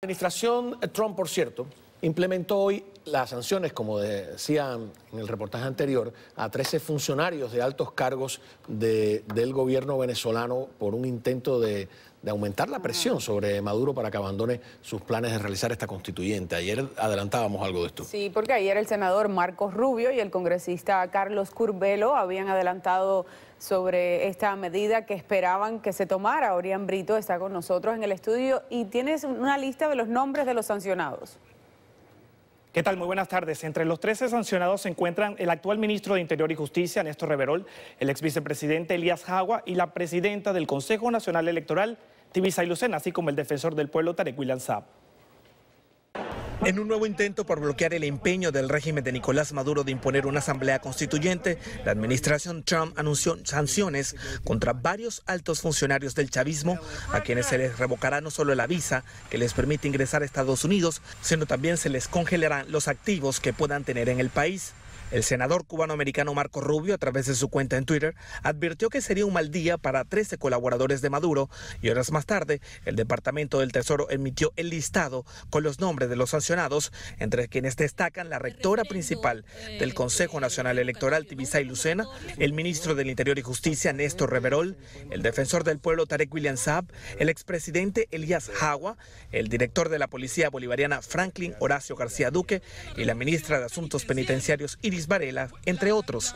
Administración Trump, por cierto, implementó hoy las sanciones, como decían en el reportaje anterior, a 13 funcionarios de altos cargos del gobierno venezolano por un intento de, de, aumentar la presión sobre Maduro para que abandone sus planes de realizar esta constituyente. Ayer adelantábamos algo de esto. Sí, porque ayer el senador Marcos Rubio y el congresista Carlos Curbelo habían adelantado sobre esta medida que esperaban que se tomara. Orián Brito está con nosotros en el estudio y tienes una lista de los nombres de los sancionados. ¿Qué tal? Muy buenas tardes. Entre los 13 sancionados se encuentran el actual ministro de Interior y Justicia, Néstor Reverol, el ex vicepresidente Elías Jagua y la presidenta del Consejo Nacional Electoral, Tibisa Lucena, así como el defensor del pueblo, Tarek William Saab. En un nuevo intento por bloquear el empeño del régimen de Nicolás Maduro de imponer una asamblea constituyente, la administración Trump anunció sanciones contra varios altos funcionarios del chavismo, a quienes se les revocará no solo la visa que les permite ingresar a Estados Unidos, sino también se les congelarán los activos que puedan tener en el país. El senador cubano-americano Marco Rubio, a través de su cuenta en Twitter, advirtió que sería un mal día para 13 colaboradores de Maduro y horas más tarde el Departamento del Tesoro emitió el listado con los nombres de los sancionados, entre quienes destacan la rectora principal del Consejo Nacional Electoral, Tibisay Lucena, el ministro del Interior y Justicia, Néstor Reverol, el defensor del pueblo, Tarek William Saab, el expresidente Elías Jagua, el director de la Policía Bolivariana, Franklin Horacio García Duque, y la ministra de Asuntos Penitenciarios, Iris Varela, entre otros.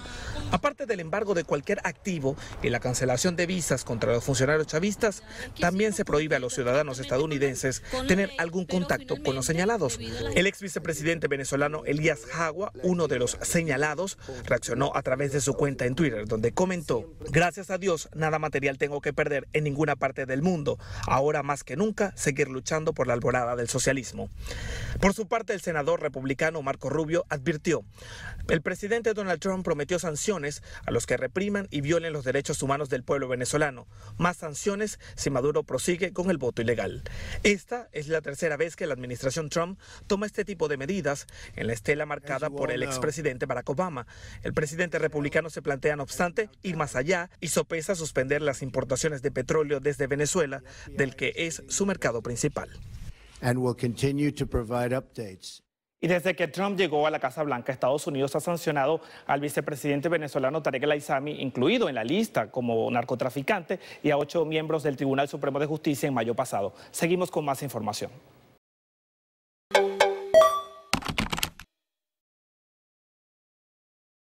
Aparte del embargo de cualquier activo y la cancelación de visas contra los funcionarios chavistas, también se prohíbe a los ciudadanos estadounidenses tener algún contacto con los señalados. El ex vicepresidente venezolano Elías Jagua, uno de los señalados, reaccionó a través de su cuenta en Twitter, donde comentó, gracias a Dios, nada material tengo que perder en ninguna parte del mundo. Ahora más que nunca, seguir luchando por la alborada del socialismo. Por su parte, el senador republicano Marco Rubio advirtió, el presidente Donald Trump prometió sanciones a los que repriman y violen los derechos humanos del pueblo venezolano. Más sanciones si Maduro prosigue con el voto ilegal. Esta es la tercera vez que la administración Trump toma este tipo de medidas en la estela marcada por el expresidente Barack Obama. El presidente republicano se plantea, no obstante, ir más allá y sopesa suspender las importaciones de petróleo desde Venezuela, del que es su mercado principal. Y desde que Trump llegó a la Casa Blanca, Estados Unidos ha sancionado al vicepresidente venezolano Tarek El Aizami, incluido en la lista como narcotraficante, y a ocho miembros del Tribunal Supremo de Justicia en mayo pasado. Seguimos con más información.